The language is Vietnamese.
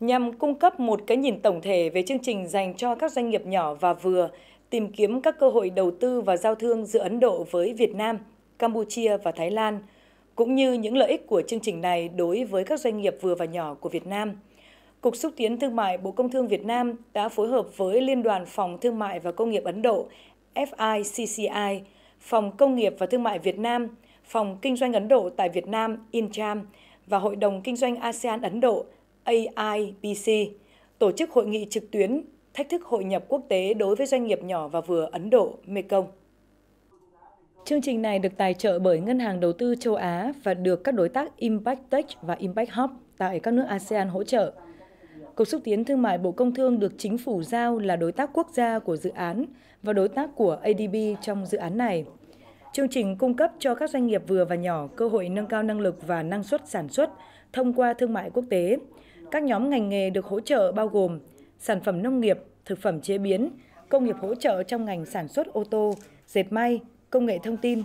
nhằm cung cấp một cái nhìn tổng thể về chương trình dành cho các doanh nghiệp nhỏ và vừa tìm kiếm các cơ hội đầu tư và giao thương giữa Ấn Độ với Việt Nam, Campuchia và Thái Lan, cũng như những lợi ích của chương trình này đối với các doanh nghiệp vừa và nhỏ của Việt Nam. Cục Xúc tiến Thương mại Bộ Công Thương Việt Nam đã phối hợp với Liên đoàn Phòng Thương mại và Công nghiệp Ấn Độ FICCI, Phòng Công nghiệp và Thương mại Việt Nam, Phòng Kinh doanh Ấn Độ tại Việt Nam Incham và Hội đồng Kinh doanh ASEAN Ấn Độ AIBC tổ chức hội nghị trực tuyến thách thức hội nhập quốc tế đối với doanh nghiệp nhỏ và vừa Ấn Độ, Mekong. Chương trình này được tài trợ bởi Ngân hàng Đầu tư châu Á và được các đối tác Impact Tech và Impact Hub tại các nước ASEAN hỗ trợ. Cục xúc tiến thương mại Bộ Công Thương được chính phủ giao là đối tác quốc gia của dự án và đối tác của ADB trong dự án này. Chương trình cung cấp cho các doanh nghiệp vừa và nhỏ cơ hội nâng cao năng lực và năng suất sản xuất thông qua thương mại quốc tế. Các nhóm ngành nghề được hỗ trợ bao gồm sản phẩm nông nghiệp, thực phẩm chế biến, công nghiệp hỗ trợ trong ngành sản xuất ô tô, dệt may, công nghệ thông tin.